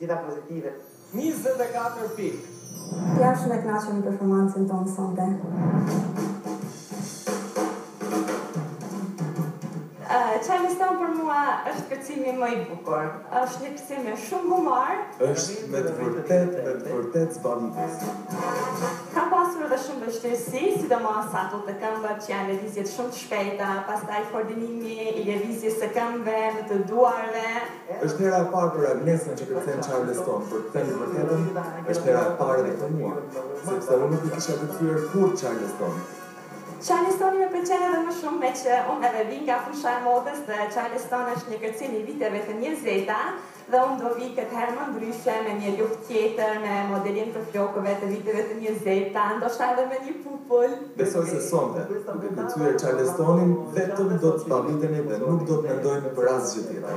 Gjitha pozitive. Njëzet e katër pikë. Jam shumë e kënaqur me performancën tonë sonte. Charleston për mua është kërcimi më i bukur. Është një kërcim me shumë humor. Është me të vërtetë me të vërtetë zbavitës. Ka pasur dhe shumë vështirësi, sidomos sa ato te këmbët që janë lëvizje shumë të shpejta, pastaj koordinimi i lëvizjes së këmbëve me të duarve. Është hera e parë për Agnesën që kërcen Charleston, por të them të vërtetën, është hera e parë edhe për mua, sepse unë nuk e kisha kërcyer kurrë Charlestonin. Charlestoni më pëlqen edhe më shumë, meqë unë edhe vij nga fusha e modës dhe Charleston është një kërcim i viteve të njëzeta dhe unë do vij këtë herë më ndryshe, me një look tjetër, me modelim të flokëve të viteve të njëzeta, ndoshta edhe me një. Besoj se sonte, duke kërcyer Charlestonin, vetëm do të zbavitemi dhe nuk do të mendojmë për asgjë tjetër.